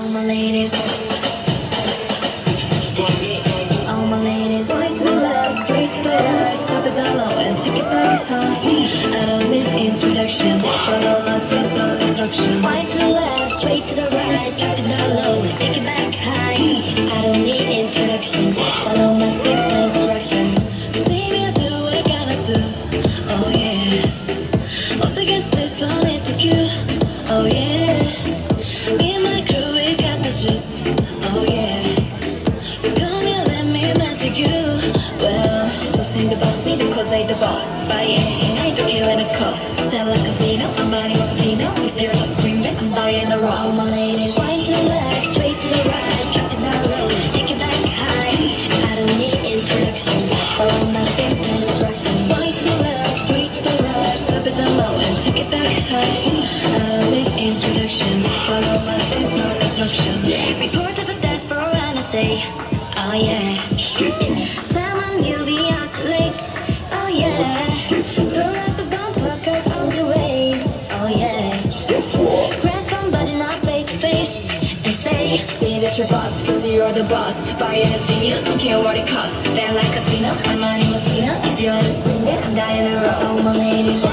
All my ladies. All my ladies. Right to the left, straight to the right, drop it down low and take it back high. I don't need introduction, follow my simple instruction. Right to the left, straight to the right, drop it down low and take it back high. I don't need introduction, follow my simple instruction. Baby, I do what I gotta do. Oh yeah. 어떻게 쓸 손에 to you? Oh yeah. You. Well, so think about me because I the boss. Buy anything, I don't care when it costs. Tell like a casino, I'm buying a casino. If you're just screaming, I'm buying a rock. All my ladies, right to the left, straight to the right, drop it down low, take it back high. I don't need introduction, follow my simple instruction. To the straight to the right, drop it down low and take it back high. I don't need introduction, follow my simple instruction. Report to the desk for an essay. Oh yeah. Tell them you'll be out too late. Oh yeah. Don't let the bumper cut all the ways. Oh yeah. Step four. Grab somebody now face to face and say, say that you're boss, cause you're the boss. Buy anything, you don't care what it costs. Then like a casino, I'm money Messina. If you're the screen, I'm dying to roll. My ladies.